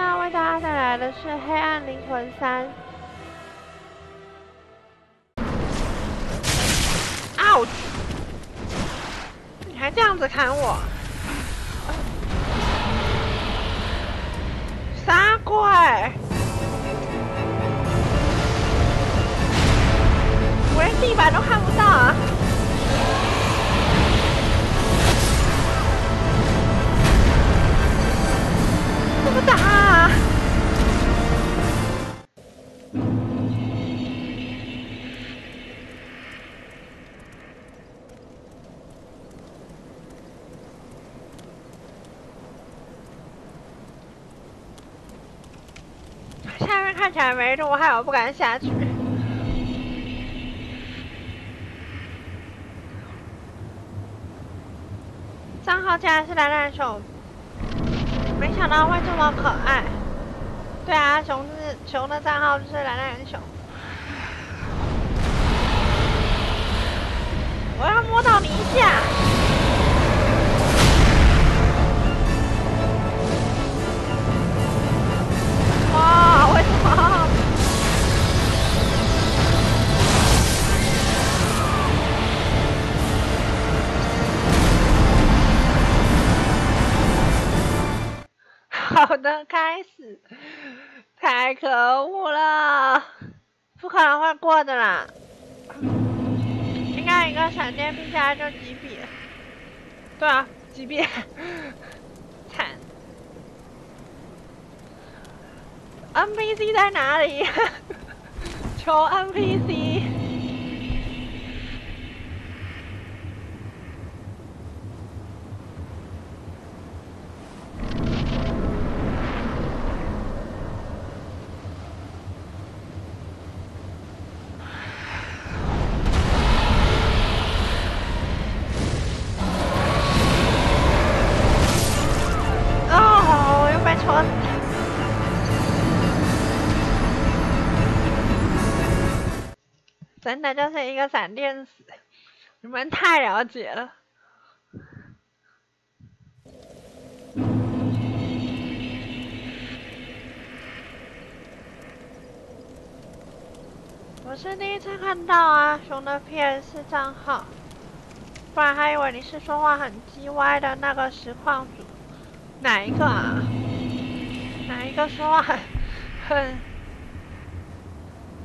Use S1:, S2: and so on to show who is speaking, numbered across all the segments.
S1: 要为大家带来的是《黑暗灵魂三》。ouch！你还这样子砍我？啥鬼？我连地板都看不到啊！不打？下面看起来没路，害我不敢下去。账号竟然是蓝蓝手，想到会这么可爱。对啊，熊是熊的账号就是蓝蓝熊。我要摸到你一下。好的，开始。太可恶了，不可能会过的啦。应该一个闪电劈下来就几笔。对啊，几笔。惨。NPC 在哪里？求 NPC。真的就是一个闪电死，你们太了解了。我是第一次看到啊，熊的 PS 账号，不然还以为你是说话很叽歪的那个实况主。哪一个啊？哪一个说话很很？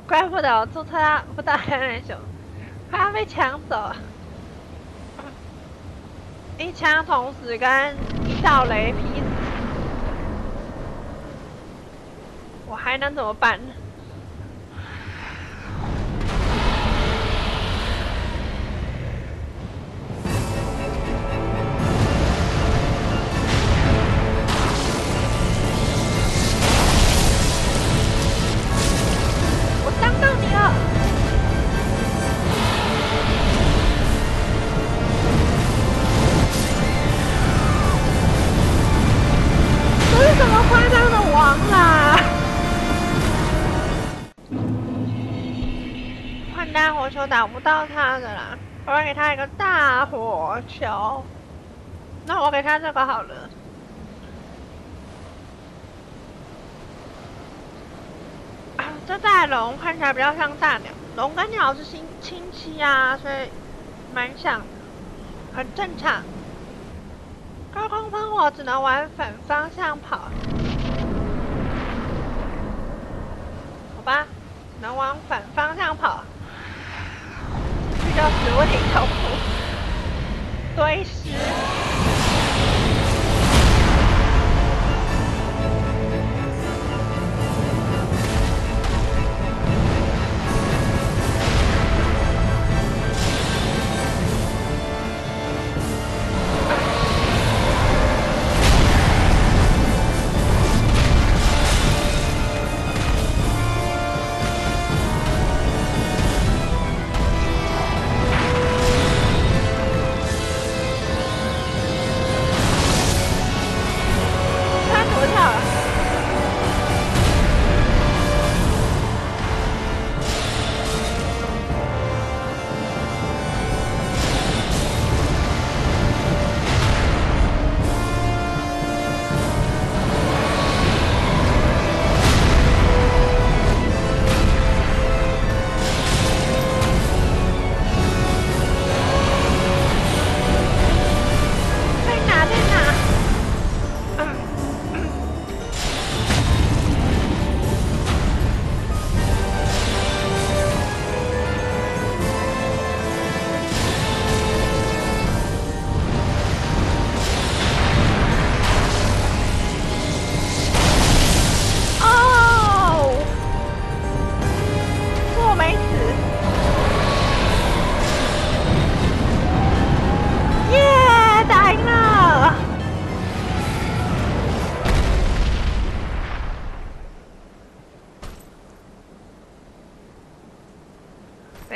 S1: 怪不得我注册不到蓝蓝熊，快要被抢走，一枪同时跟一道雷劈，我还能怎么办？打不到他的啦，我要给他一个大火球。那我给他这个好了。啊，这大龙看起来比较像大鸟，龙跟鸟是亲亲戚啊，所以蛮像，很正常。高空喷火只能往反方向跑，好吧，能往反方向跑，叫死无影头部堆尸。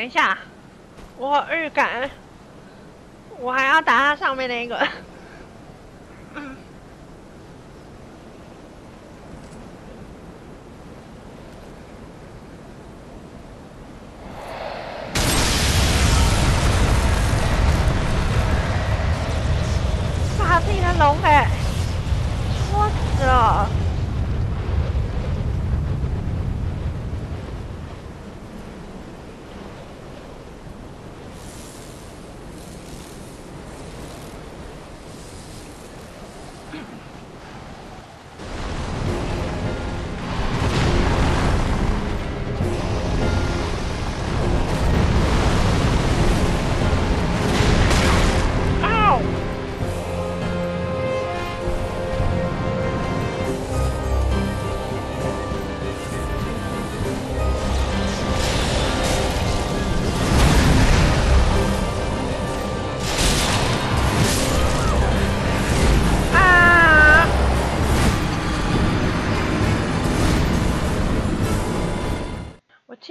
S1: 等一下，我预感，我还要打他上面那个。把自己的龙给戳死了。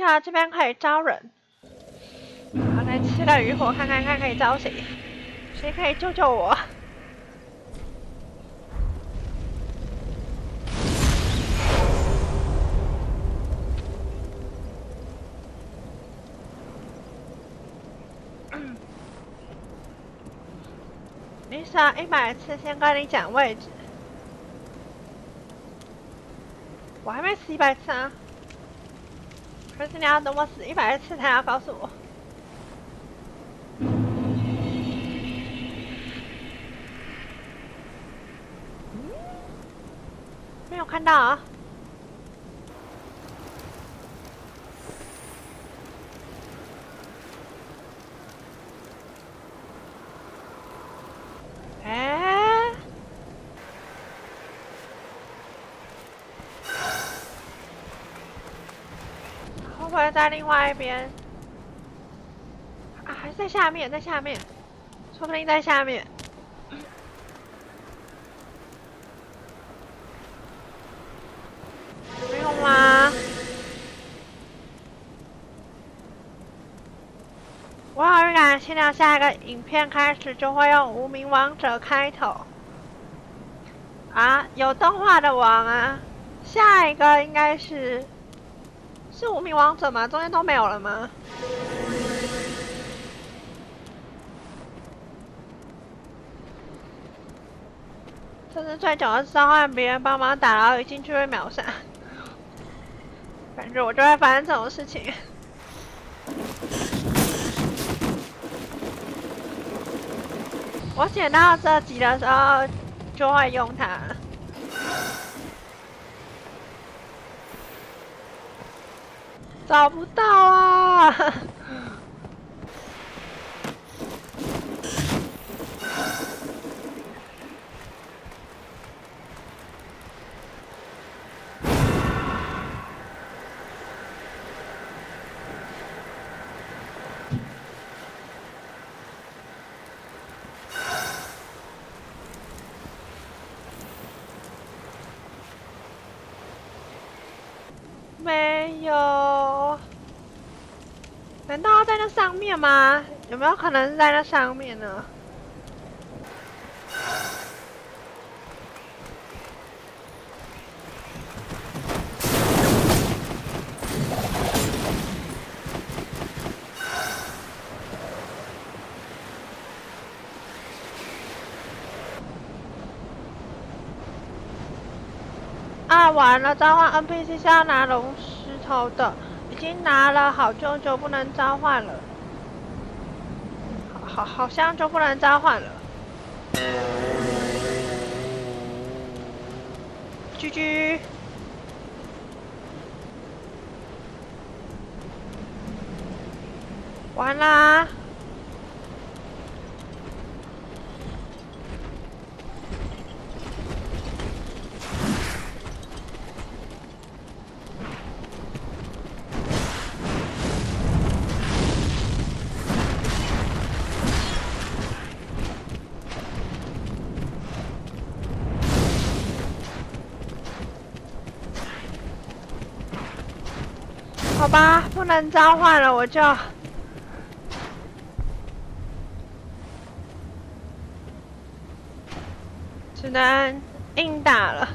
S1: 我记得这边可以招人，好，来吃个鱼火看看看可以招谁，谁可以救救我？你想一百次先跟你讲位置，我还没死一百次啊，可是你要等我死一百次才要告诉我。没有看到啊。哎，会在另外一边？啊，还在下面，在下面，说不定在下面。没有吗？我好预感，现在下一个影片开始就会用无名王者开头。啊，有动画的王啊，下一个应该是是无名王者吗？中间都没有了吗？这是最久的召唤别人帮忙打，然后一进去会秒杀。反正我就会发生这种事情。我捡到这集的时候就会用它。找不到啊！没有，难道要在那上面吗？有没有可能是在那上面呢？啊，完了！召唤 NPC 是要拿龙石头的，已经拿了好久就不能召唤了，好像就不能召唤了。居居，完啦！吧，不能召唤了，我就。只能硬打了。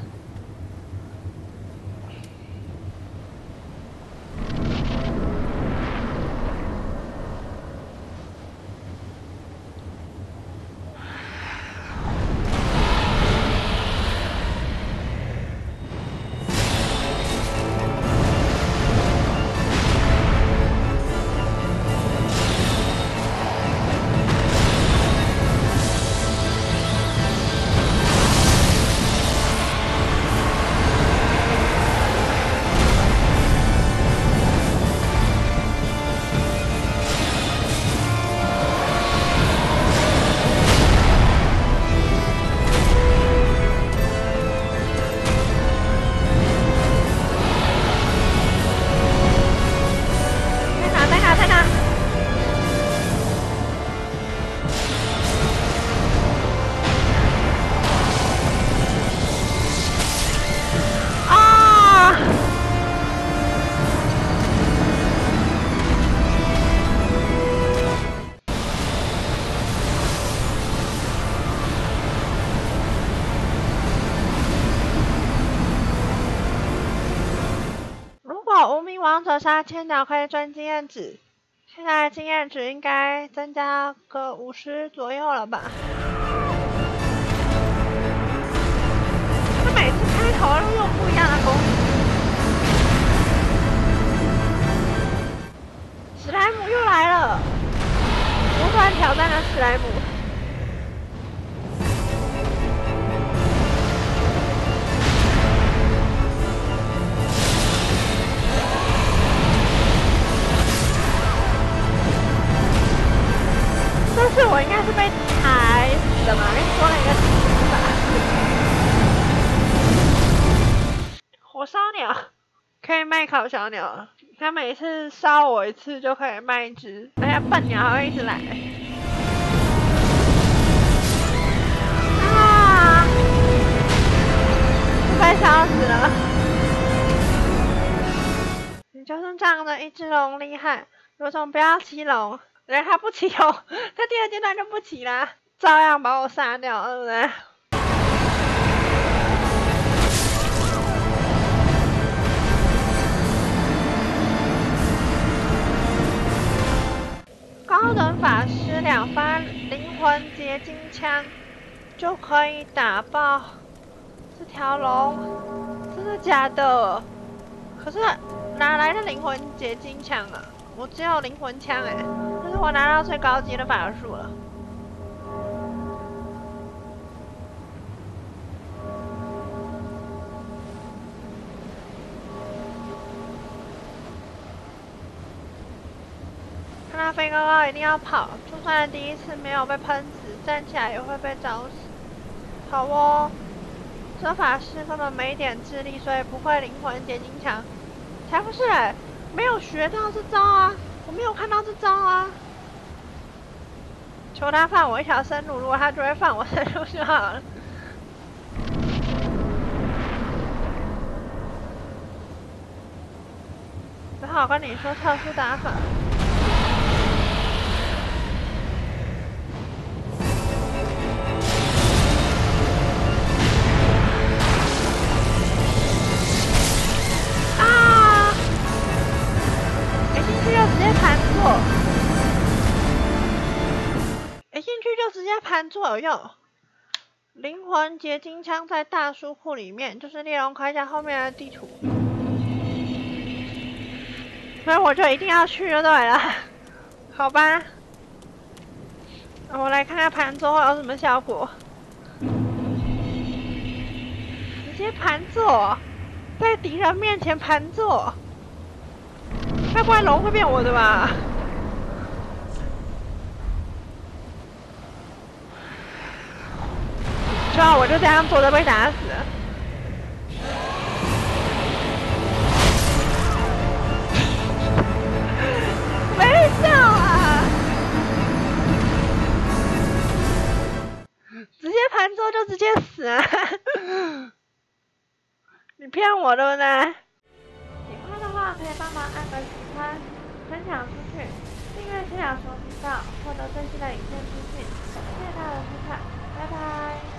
S1: 千鸟可以赚经验值，现在经验值应该增加个五十左右了吧？他每次开头都用不一样的攻击。史莱姆又来了，不断挑战的史莱姆。是 我应该是被踩死的嘛？因为多了一个吧。火烧鸟可以卖烤小鸟，他每次烧我一次就可以卖一只，而且笨鸟还会一直来。啊！快烧死了！你就是这样的一只龙厉害，有种不要骑龙。人他不骑哦，他第二阶段就不骑啦，照样把我杀掉，对不对？高等法师两发灵魂结晶枪就可以打爆这条龙，真的假的？可是哪来的灵魂结晶枪啊？我只有灵魂枪哎，我拿到最高级的法术了。看到飞高高一定要跑，就算第一次没有被喷死，站起来也会被找死。好哦，这法师根本没点智力，所以不会灵魂结晶墙，才不是。没有学到这招啊！我没有看到这招啊！求他放我一条生路，如果他就会放我生路就好了。只好跟你说特殊打法。盘左右，灵魂结晶枪在大书库里面，就是猎龙铠甲后面的地图，所以我就一定要去就对了，好吧？我来看看盘坐会有什么效果，直接盘坐，在敌人面前盘坐，该不会龙会变我的吧？知道我就这样坐着被打死，没笑啊！直接盘坐就直接死啊！你骗我对不对？喜欢的话可以帮忙按个喜欢，分享出去，订阅千鸟收频道，获得最新的影片资讯。谢谢大家的收看，拜拜。